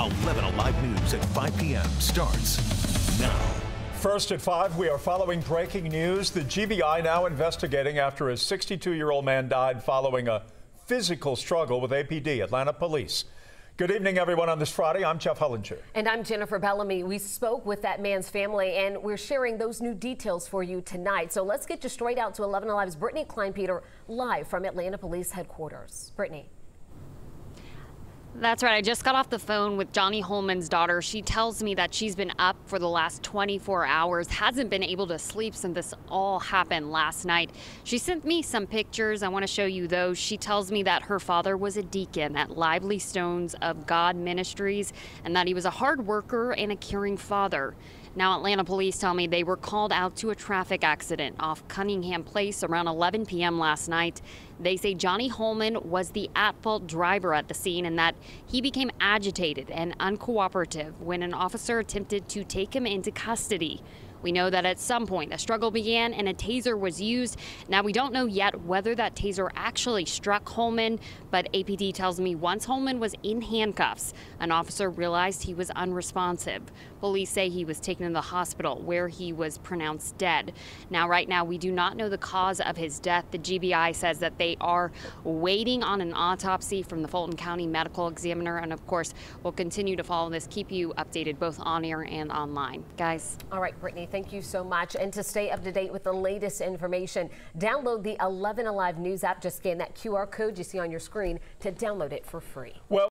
11 Alive News at 5 p.m. starts now. First at 5, we are following breaking news. The GBI now investigating after a 62 year old man died following a physical struggle with APD, Atlanta Police. Good evening, everyone, on this Friday. I'm Jeff Hullinger. And I'm Jennifer Bellamy. We spoke with that man's family, and we're sharing those new details for you tonight. So let's get you straight out to 11 Alive's Brittany Kleinpeter live from Atlanta Police Headquarters. Brittany. That's right. I just got off the phone with Johnny Hollman's daughter. She tells me that she's been up for the last 24 hours, hasn't been able to sleep since this all happened last night. She sent me some pictures. I want to show you those. She tells me that her father was a deacon at Lively Stones of God Ministries and that he was a hard worker and a caring father. Now, Atlanta police tell me they were called out to a traffic accident off Cunningham Place around 11 p.m. last night. They say Johnny Hollman was the at fault driver at the scene and that he became agitated and uncooperative when an officer attempted to take him into custody. We know that at some point a struggle began and a taser was used. Now, we don't know yet whether that taser actually struck Hollman, but APD tells me once Hollman was in handcuffs, an officer realized he was unresponsive. Police say he was taken to the hospital where he was pronounced dead. Now, right now, we do not know the cause of his death. The GBI says that they are waiting on an autopsy from the Fulton County Medical Examiner. And of course, we'll continue to follow this, keep you updated both on air and online. Guys. All right, Brittany, thank you so much. And to stay up to date with the latest information, download the 11 Alive News app. Just scan that QR code you see on your screen to download it for free. Well,